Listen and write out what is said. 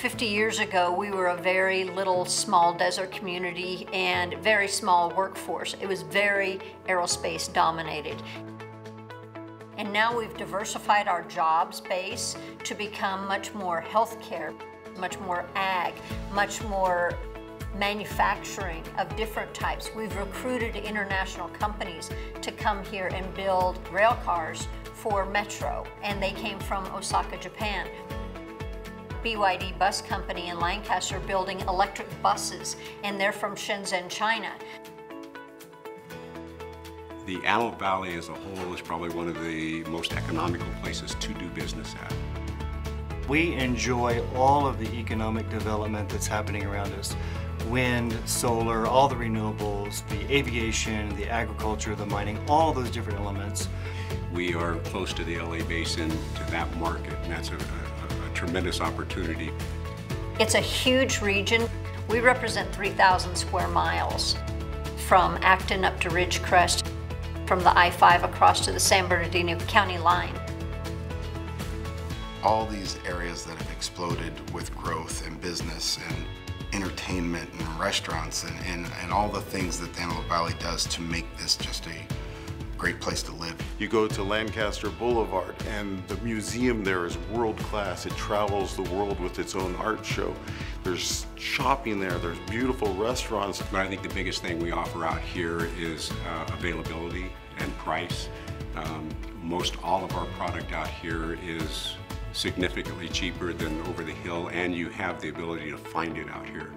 50 years ago, we were a very little small desert community and very small workforce. It was very aerospace dominated. And now we've diversified our jobs base to become much more healthcare, much more ag, much more manufacturing of different types. We've recruited international companies to come here and build rail cars for Metro, and they came from Osaka, Japan. BYD Bus Company in Lancaster building electric buses, and they're from Shenzhen, China. The Antelope Valley as a whole is probably one of the most economical places to do business at. We enjoy all of the economic development that's happening around us. Wind, solar, all the renewables, the aviation, the agriculture, the mining, all those different elements. We are close to the LA Basin, to that market, and that's a, a, a tremendous opportunity. It's a huge region. We represent 3,000 square miles from Acton up to Ridgecrest, from the I-5 across to the San Bernardino County line. All these areas that have exploded with growth and business and entertainment and restaurants and, and, and all the things that the Antelope Valley does to make this just a great place to live. You go to Lancaster Boulevard and the museum there is world class. It travels the world with its own art show. There's shopping there, there's beautiful restaurants. But I think the biggest thing we offer out here is uh, availability and price. Um, most all of our product out here is significantly cheaper than over the hill and you have the ability to find it out here.